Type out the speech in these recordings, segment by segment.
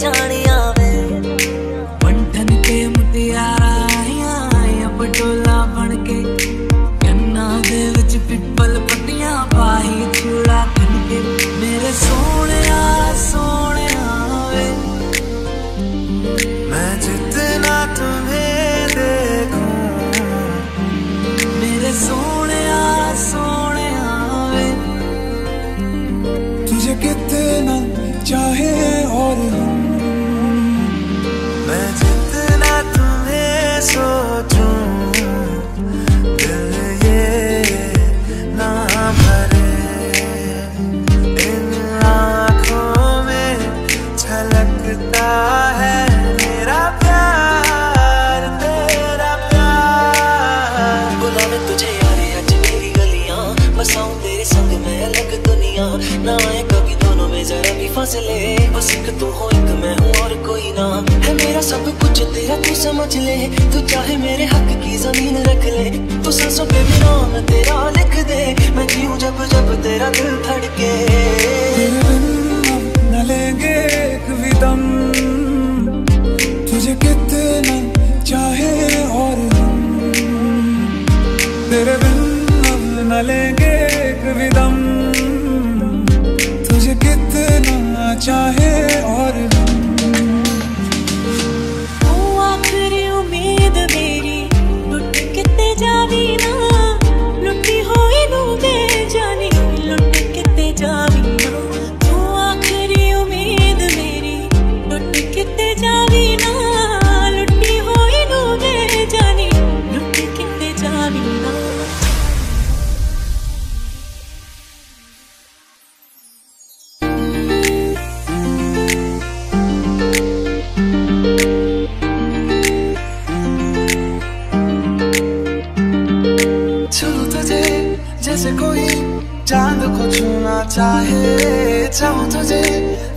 time. फासले बस एक तू हो, एक मैं हूँ और कोई ना। है मेरा सब कुछ, तेरा तू समझ ले। तू चाहे मेरे हक की ज़मीन रख ले। तू सांसों पे भी नाम तेरा लिख दे। मैं जीऊं जब जब तेरा दिल धड़के। न लेंगे एक भी दम। तुझे कितना चाहे और तेरे बिन न लेंगे एक भी चाहे और आखरी उम्मीद मेरी। जावी ना। लुटी होई नू दे जानी लुट किते जावी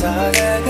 される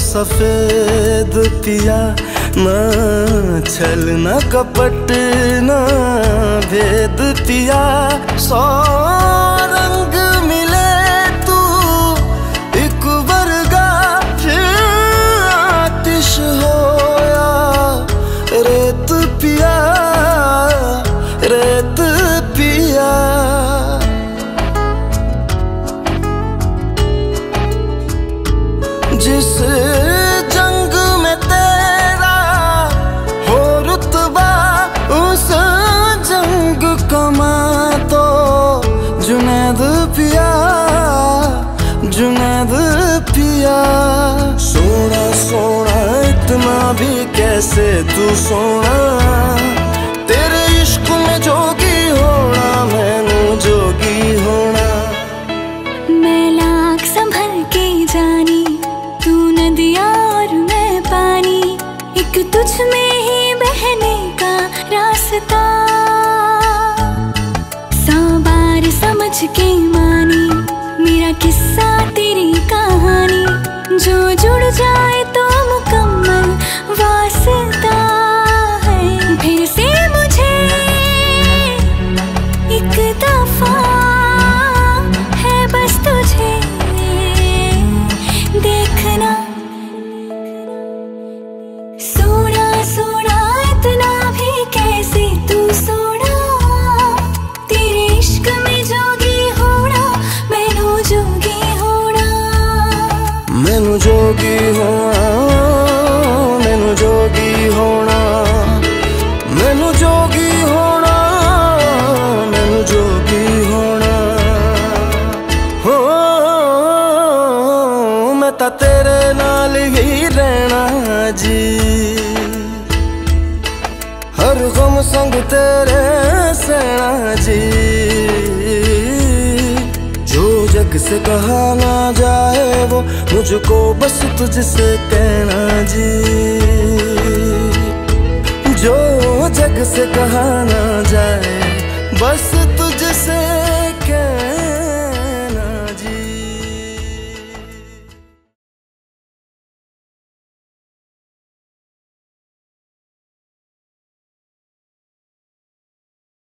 सफ़ेद पिया न छल न कपट न भेद पिया सौ दिया। सोना सोना इतना भी कैसे तू सोना? तेरे इश्क में जो हर गम संग तेरे सेना जी। जो जग से कहा ना जाए वो मुझको बस तुझसे कहना जी। जो जग से कहा ना जाए बस तुझसे